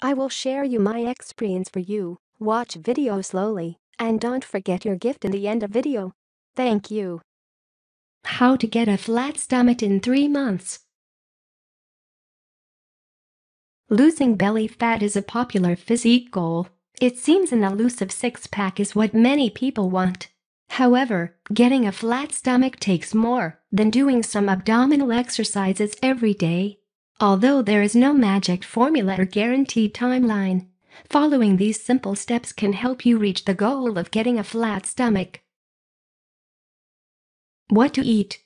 I will share you my experience for you. Watch video slowly and don't forget your gift in the end of video. Thank you. How to get a flat stomach in 3 months. Losing belly fat is a popular physique goal. It seems an elusive six-pack is what many people want. However, getting a flat stomach takes more than doing some abdominal exercises every day. Although there is no magic formula or guaranteed timeline, following these simple steps can help you reach the goal of getting a flat stomach. What to eat?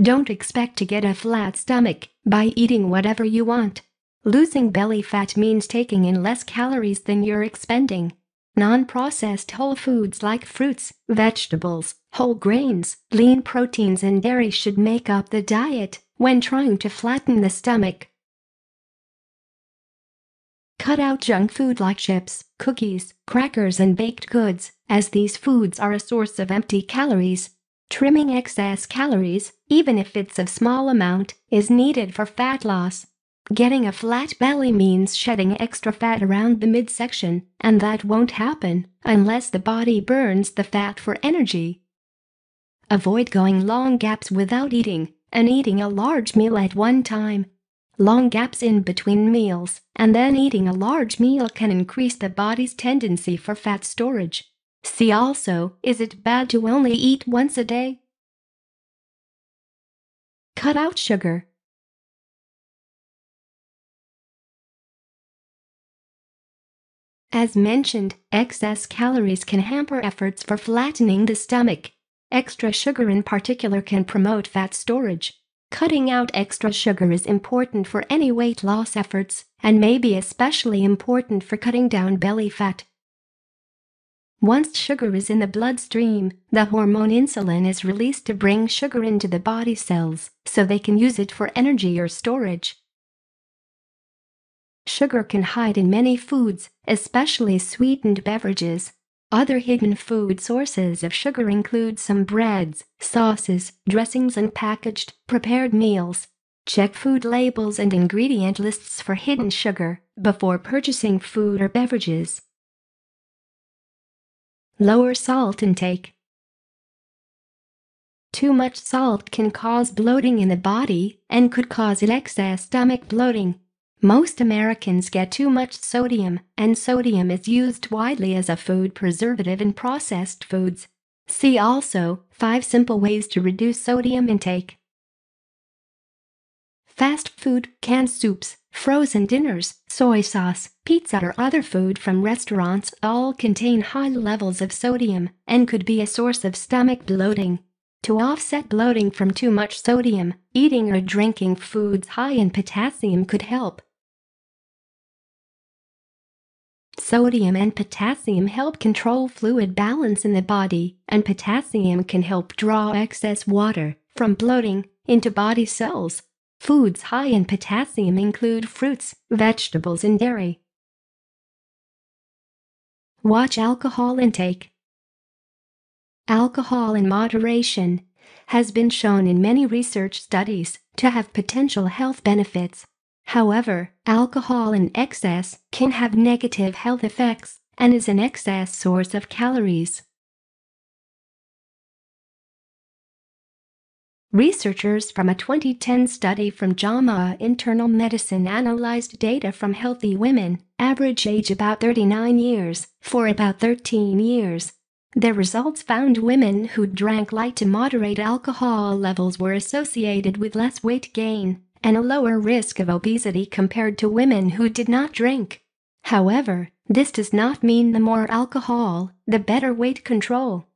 Don't expect to get a flat stomach by eating whatever you want. Losing belly fat means taking in less calories than you're expending. Non-processed whole foods like fruits, vegetables, whole grains, lean proteins and dairy should make up the diet when trying to flatten the stomach. Cut out junk food like chips, cookies, crackers and baked goods, as these foods are a source of empty calories. Trimming excess calories, even if it's a small amount, is needed for fat loss. Getting a flat belly means shedding extra fat around the midsection, and that won't happen unless the body burns the fat for energy. Avoid going long gaps without eating and eating a large meal at one time. Long gaps in between meals and then eating a large meal can increase the body's tendency for fat storage. See also, is it bad to only eat once a day? Cut out sugar. As mentioned, excess calories can hamper efforts for flattening the stomach. Extra sugar in particular can promote fat storage. Cutting out extra sugar is important for any weight loss efforts and may be especially important for cutting down belly fat. Once sugar is in the bloodstream, the hormone insulin is released to bring sugar into the body cells so they can use it for energy or storage. Sugar can hide in many foods, especially sweetened beverages. Other hidden food sources of sugar include some breads, sauces, dressings and packaged, prepared meals. Check food labels and ingredient lists for hidden sugar before purchasing food or beverages. Lower salt intake. Too much salt can cause bloating in the body and could cause excess stomach bloating. Most Americans get too much sodium, and sodium is used widely as a food preservative in processed foods. See also 5 simple ways to reduce sodium intake. Fast food, canned soups, frozen dinners, soy sauce, pizza or other food from restaurants all contain high levels of sodium and could be a source of stomach bloating. To offset bloating from too much sodium, eating or drinking foods high in potassium could help. Sodium and potassium help control fluid balance in the body, and potassium can help draw excess water from bloating into body cells. Foods high in potassium include fruits, vegetables, and dairy. Watch alcohol intake. Alcohol in moderation has been shown in many research studies to have potential health benefits. However, alcohol in excess can have negative health effects and is an excess source of calories. Researchers from a 2010 study from JAMA Internal Medicine analyzed data from healthy women, average age about 39 years, for about 13 years. Their results found women who drank light to moderate alcohol levels were associated with less weight gain and a lower risk of obesity compared to women who did not drink. However, this does not mean the more alcohol, the better weight control.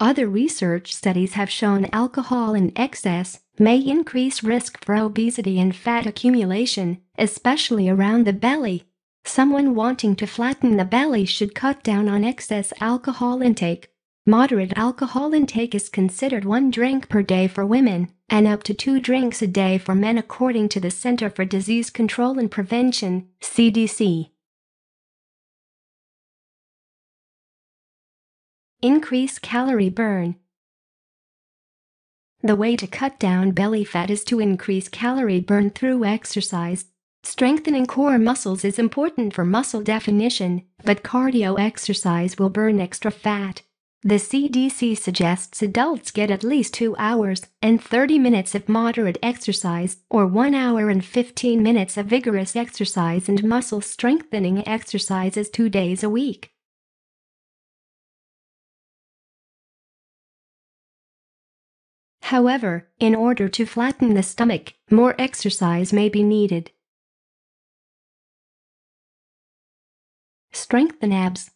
Other research studies have shown alcohol in excess may increase risk for obesity and fat accumulation, especially around the belly. Someone wanting to flatten the belly should cut down on excess alcohol intake. Moderate alcohol intake is considered one drink per day for women and up to two drinks a day for men according to the Center for Disease Control and Prevention, CDC. Increase calorie burn. The way to cut down belly fat is to increase calorie burn through exercise. Strengthening core muscles is important for muscle definition, but cardio exercise will burn extra fat. The CDC suggests adults get at least 2 hours and 30 minutes of moderate exercise or 1 hour and 15 minutes of vigorous exercise and muscle strengthening exercises 2 days a week. However, in order to flatten the stomach, more exercise may be needed. Strengthen abs.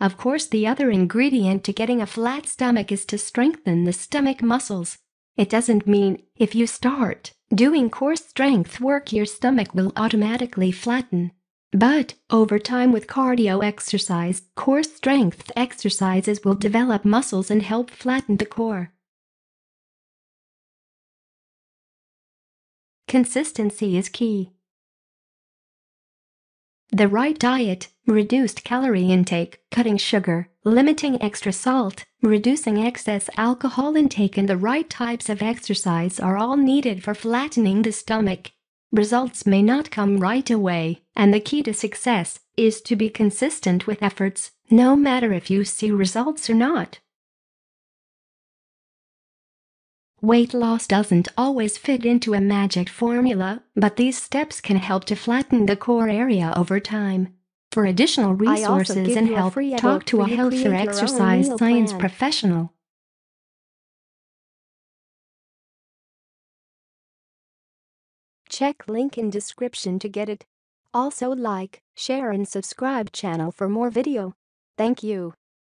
Of course, the other ingredient to getting a flat stomach is to strengthen the stomach muscles. It doesn't mean if you start doing core strength work, your stomach will automatically flatten. But, over time with cardio exercise, core strength exercises will develop muscles and help flatten the core. Consistency is key. The right diet, reduced calorie intake, cutting sugar, limiting extra salt, reducing excess alcohol intake and the right types of exercise are all needed for flattening the stomach. Results may not come right away, and the key to success is to be consistent with efforts, no matter if you see results or not. Weight loss doesn't always fit into a magic formula, but these steps can help to flatten the core area over time. For additional resources and help, talk to a health or exercise science plan. professional. Check link in description to get it. Also like, share and subscribe channel for more video. Thank you.